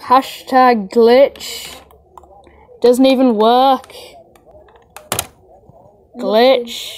Hashtag glitch. Doesn't even work. Glitch.